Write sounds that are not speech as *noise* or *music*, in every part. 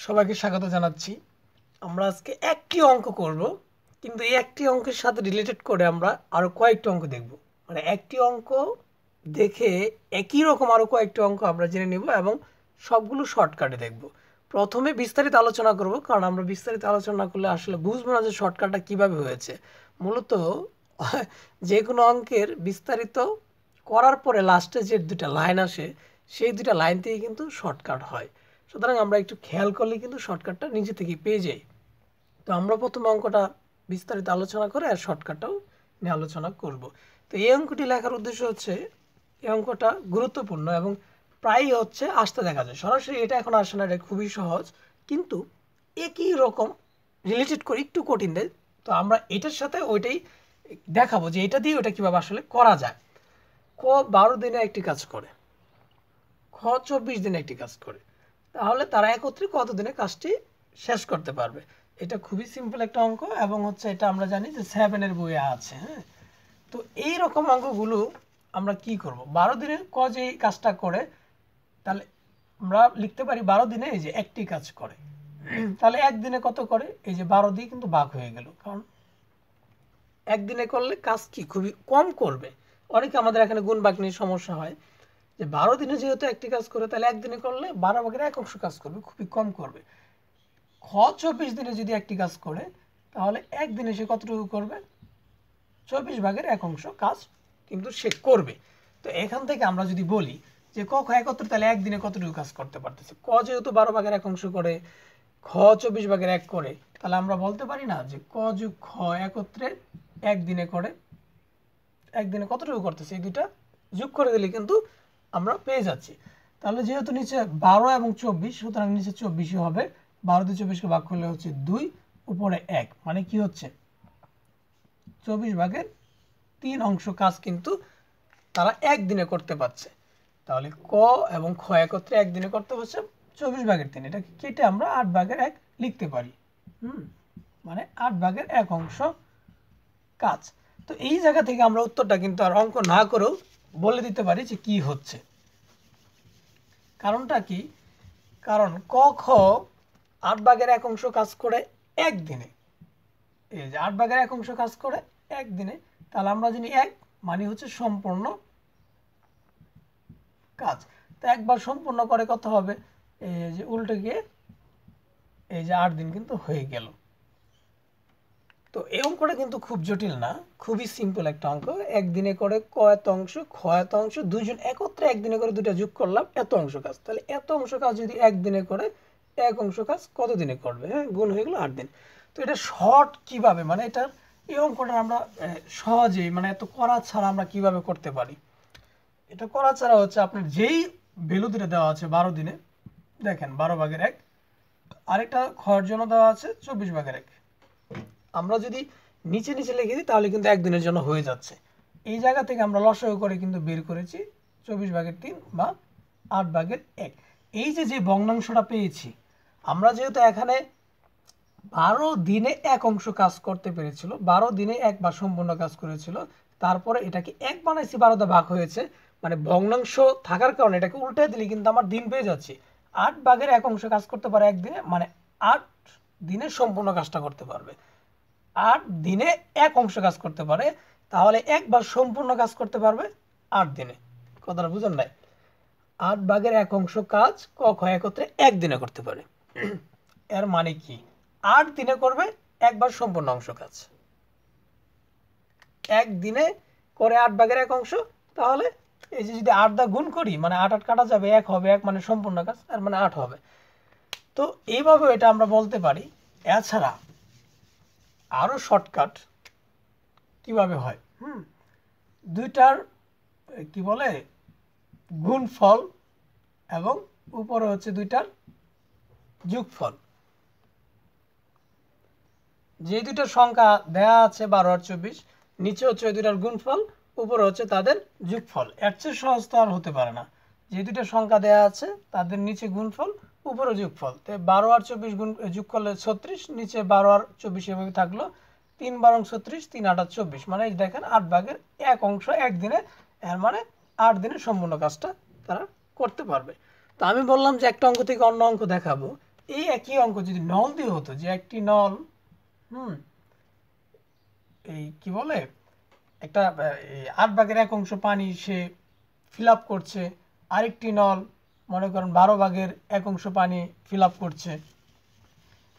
সবাইকে স্বাগত জানাচ্ছি। আমরা আজকে একটি অঙ্ক করব, কিন্তু এই একটি অঙ্কের সাথে রিলেটেড করে আমরা আরও কয়েকটি অঙ্ক দেখব। মানে একটি অঙ্ক দেখে একই রকম আরও কয়েকটি অঙ্ক আমরা জেনে নেব এবং সবগুলো শর্টকাটে দেখব। প্রথমে বিস্তারিত আলোচনা করব, কারণ আমরা বিস্তারিত আলোচনা করলে আসলে বুঝব না যে শর্টকাটটা কীভাবে হয়েছে। মূলত *laughs* যে কোনো অঙ্কের বিস্তারিত করার পরে লাস্টে যে দুটা লাইন আসে, সেই দুটা লাইন থেকে কিন্তু শর্টকাট হয়। সুতরাং আমরা একটু খেয়াল করলে কিন্তু শর্টকাটটা নিজে থেকেই পেয়ে যাই। তো আমরা প্রথম অঙ্কটা বিস্তারিত আলোচনা করে আর শর্টকাটটাও নিয়ে আলোচনা করব। তো এই অঙ্কটি লেখার উদ্দেশ্য হচ্ছে, এই অঙ্কটা গুরুত্বপূর্ণ এবং প্রায়ই হচ্ছে আসতে দেখা যায়। সরাসরি এটা এখন আসে না, এটা খুবই সহজ। কিন্তু একই রকম রিলেটেড করে একটু কঠিন দেয়। তো আমরা এটার সাথে ওইটাই দেখাবো যে এটা দিয়ে ওটা কীভাবে আসলে করা যায়। ক বারো দিনে একটি কাজ করে, খ চব্বিশ দিনে একটি কাজ করে। তাহলে তারা একত্রে কত দিনে কাজটি শেষ করতে পারবে? এটা খুবই সিম্পল একটা অঙ্ক এবং হচ্ছে এটা আমরা জানি যে সেভেনের বইয়ে আছে হ্যাঁ? তো এই রকম অঙ্কগুলো আমরা কি করব? বারো দিনে ক যে এই কাজটা করে, তাহলে আমরা লিখতে পারি বারো দিনে এই যে একটি কাজ করে। তাহলে একদিনে কত করে? এই যে বারো দিয়ে কিন্তু বাঘ হয়ে গেল। কারণ একদিনে করলে কাজ কি? খুবই কম করবে। অনেকে আমাদের এখানে গুণ বাক নিয়ে সমস্যা হয়। যে বারো দিনে যেহেতু একটি কাজ করে, তাহলে একদিনে করলে বারো ভাগের এক অংশ কাজ করবে, খুবই কম করবে। খ, চব্বিশ দিনে যদি একটি কাজ করে, তাহলে একদিনে সে কতটুকু করবে? চব্বিশ ভাগের এক অংশ কাজ কিন্তু সে করবে। তো এখান থেকে আমরা যদি বলি যে ক, খ একত্রে, তাহলে একদিনে কতটুকু কাজ করতে পারতেছে? ক যেহেতু বারো ভাগের এক অংশ করে, খ চব্বিশ ভাগের এক করে, তাহলে আমরা বলতে পারি না যে ক যুগ খ একত্রে একদিনে করে, একদিনে কতটুকু করতেছে? এই দুইটা যোগ করে দিলে কিন্তু আমরা পেয়ে যাচ্ছি। তাহলে যেহেতু নিচে বারো এবং চব্বিশ, সুতরাং নিচে চব্বিশই হবে। বারো দিয়ে চব্বিশকে ভাগ করলে হচ্ছে দুই, উপরে এক। মানে কি হচ্ছে? চব্বিশ ভাগের তিন অংশ কাজ কিন্তু তারা একদিনে করতে পারছে। তাহলে ক এবং খ একত্রে একদিনে করতে হচ্ছে চব্বিশ ভাগের তিন। এটাকে কেটে আমরা আট ভাগের এক লিখতে পারি। হুম? মানে আট ভাগের এক অংশ কাজ। তো এই জায়গা থেকে আমরা উত্তরটা কিন্তু আর অঙ্ক না করেও বলে দিতে পারি যে কি হচ্ছে। কারণটা কি? কারণ ক, খ আট ভাগের এক অংশ কাজ করে একদিনে। এই যে আট ভাগের এক অংশ কাজ করে একদিনে, তাহলে আমরা জানি এক মানে হচ্ছে সম্পূর্ণ কাজ। তো একবার সম্পূর্ণ করে কত হবে? এই যে উল্টে গিয়ে এই যে আট দিন কিন্তু হয়ে গেল। তো এই অঙ্কটা কিন্তু খুব জটিল না, খুবই সিম্পল একটা অঙ্ক। একদিনে করে কয়ত অংশ ক্ষয়ত অংশ, দুইজন একত্রে একদিনে করে দুটা যোগ করলাম, এত অংশ কাজ। তাহলে এত অংশ কাজ যদি একদিনে করে, এক অংশ কাজ কত দিনে করবে? হ্যাঁ গুণ হয়ে গেলো আট দিন। তো এটা শর্ট কীভাবে? মানে এটার, এই অঙ্কটা আমরা সহজেই মানে এত করা ছাড়া আমরা কীভাবে করতে পারি? এটা করা ছাড়া হচ্ছে আপনার যেই ভ্যালু দিনে দেওয়া আছে বারো দিনে, দেখেন, বারো ভাগের এক, আরেকটা খর জন্য দেওয়া আছে চব্বিশ ভাগের এক। আমরা যদি নিচে নিচে লিখে দিই, তাহলে কিন্তু একদিনের জন্য হয়ে যাচ্ছে। এই জায়গা থেকে আমরা লসাগু করে কিন্তু বের করেছি চব্বিশ ভাগের তিন বা আট ভাগের এক। এই যে যে ভগ্নাংশটা পেয়েছি, আমরা যেহেতু এখানে বারো দিনে এক অংশ কাজ করতে পেরেছিল, বারো দিনে এক বা সম্পূর্ণ কাজ করেছিল, তারপরে এটাকে এক বানাইছি, বারোটা ভাগ হয়েছে মানে ভগ্নাংশ থাকার কারণে এটাকে উল্টে দিলে কিন্তু আমার দিন পেয়ে যাচ্ছে। আট ভাগের এক অংশ কাজ করতে পারে একদিনে মানে আট দিনে সম্পূর্ণ কাজটা করতে পারবে। আট দিনে এক অংশ কাজ করতে পারে, তাহলে একবার সম্পূর্ণ কাজ করতে পারবে আট দিনে। কথাটা বুঝেন নাই? আট ভাগের এক অংশ কাজ ক খ একত্রে একদিনে করতে পারে। এর মানে কি? আট দিনে করবে, একবার সম্পূর্ণ অংশ কাজ। একদিনে করে আট ভাগের এক অংশ, তাহলে এই যে যদি আট দা গুণ করি মানে আট আট কাটা যাবে, এক হবে, এক মানে সম্পূর্ণ কাজ আর মানে আট হবে। তো এইভাবে এটা আমরা বলতে পারি। এছাড়া আরও শর্টকাট কীভাবে হয়? হুম। দুইটার কি বলে গুণফল এবং উপরে হচ্ছে দুইটার যোগফল। যে দুইটার সংখ্যা দেয়া আছে বারো আর চব্বিশ নিচে হচ্ছে ওই দুইটার গুণফল উপরে হচ্ছে তাদের যোগফল। এর চেয়ে সহজ তো আর হতে পারে না। যে দুইটা সংখ্যা দেয়া আছে তাদের নিচে গুণফল উপরে যোগফল। তো বারো আর চব্বিশ গুণ যোগ করলে ছত্রিশ, নিচে বারো আর চব্বিশ এভাবে থাকল, তিন বারো ছত্রিশ তিন আট চব্বিশ। মানে দেখেন, আট ভাগের এক অংশ একদিনে এর মানে আট দিনে সম্পূর্ণ কাজটা তারা করতে পারবে। তো আমি বললাম যে একটা অঙ্ক থেকে অন্য অঙ্ক দেখাবো। এই একই অঙ্ক যদি নল দিয়ে হতো, যে একটি নল, হুম, এই কি বলে, একটা আট ভাগের এক অংশ পানি সে ফিল করছে, আরেকটি নল মনে করেন বারো ভাগের এক অংশ পানি ফিল করছে।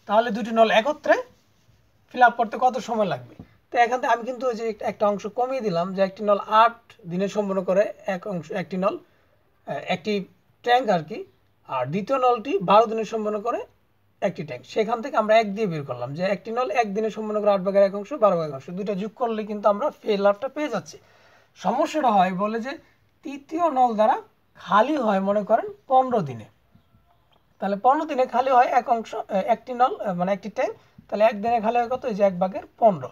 তাহলে দুটি নল একত্রে ফিল করতে কত সময় লাগবে? তো এখান থেকে আমি কিন্তু ওই যে একটা- অংশ কমিয়ে দিলাম যে একটি নল আট দিনে সম্পন্ন করে এক অংশ, একটি নল একটি ট্যাঙ্ক আর কি, আর দ্বিতীয় নলটি বারো দিনে সম্পন্ন করে একটি ট্যাঙ্ক। সেখান থেকে আমরা এক দিয়ে বের করলাম যে একটি নল এক দিনে সম্পন্ন করে আট ভাগের এক অংশ, বারো ভাগের অংশ, দুইটা যোগ করলে কিন্তু আমরা ফেল ফেলারটা পেয়ে যাচ্ছি। সমস্যাটা হয় বলে যে তৃতীয় নল দ্বারা খালি হয়, মনে করেন, পনেরো দিনে। তাহলে পনেরো দিনে খালি হয় এক অংশ, একটি নল মানে একটি ট্যাঙ্ক তাহলে একদিনে খালি হয় কত? এই যে এক ভাগের পনেরো।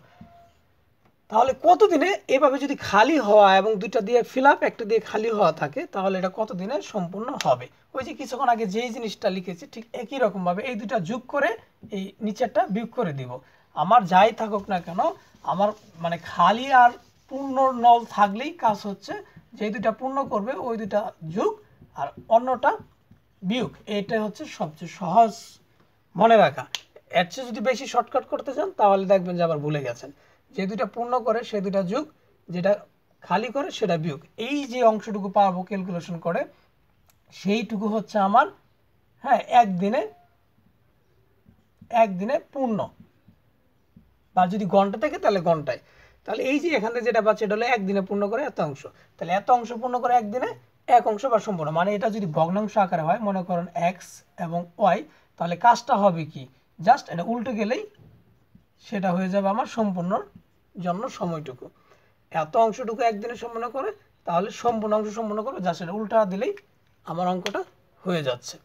তাহলে কত দিনে এভাবে যদি খালি হওয়া এবং দুইটা দিয়ে ফিল আপ একটা দিয়ে খালি হওয়া থাকে, তাহলে এটা কত দিনে সম্পূর্ণ হবে? ওই যে কিছুক্ষণ আগে যেই জিনিসটা লিখেছি, ঠিক একই রকমভাবে এই দুইটা যোগ করে এই নিচেরটা বিয়োগ করে দিব। আমার যাই থাকুক না কেন, আমার মানে খালি আর পূর্ণ নল থাকলেই কাজ হচ্ছে যে দুইটা পূর্ণ করবে, ওই দুইটা যোগ আর অন্যটা বিয়োগ। এটা হচ্ছে সবচেয়ে সহজ মনে রাখা। এর চেয়ে যদি বেশি শর্টকাট করতে চান, তাহলে দেখবেন যে আবার ভুলে গেছেন। যে দুইটা পূর্ণ করে, সে দুইটা যোগ, যেটা খালি করে, সেটা বিয়োগ। এই যে অংশটুকু পাবো ক্যালকুলেশন করে, সেইটুকু হচ্ছে আমার হ্যাঁ একদিনে একদিনে পূর্ণ। বা যদি ঘণ্টা থাকে, তাহলে ঘন্টায়। তাহলে এই যে এখান যেটা পাচ্ছে, এটা হলো একদিনে পূর্ণ করে এত অংশ। তাহলে এত অংশ পূর্ণ করে একদিনে এক অংশ বা সম্পূর্ণ। মানে এটা যদি ভগ্নাংশ আকারে হয়, মনে করেন এক্স এবং ওয়াই তাহলে কাজটা হবে কি? জাস্ট এটা উল্টে গেলেই সেটা হয়ে যাবে আমার সম্পূর্ণর জন্য সময়টুকু। এত অংশটুকু একদিনে সম্পূর্ণ করে, তাহলে সম্পূর্ণ অংশ সম্পূর্ণ করবে যা সেটা উল্টা দিলেই আমার অঙ্কটা হয়ে যাচ্ছে।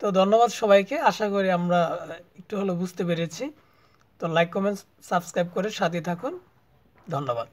তো ধন্যবাদ সবাইকে। আশা করি আমরা একটু হলেও বুঝতে পেরেছি। তো লাইক কমেন্ট সাবস্ক্রাইব করে সাথে থাকুন। ধন্যবাদ।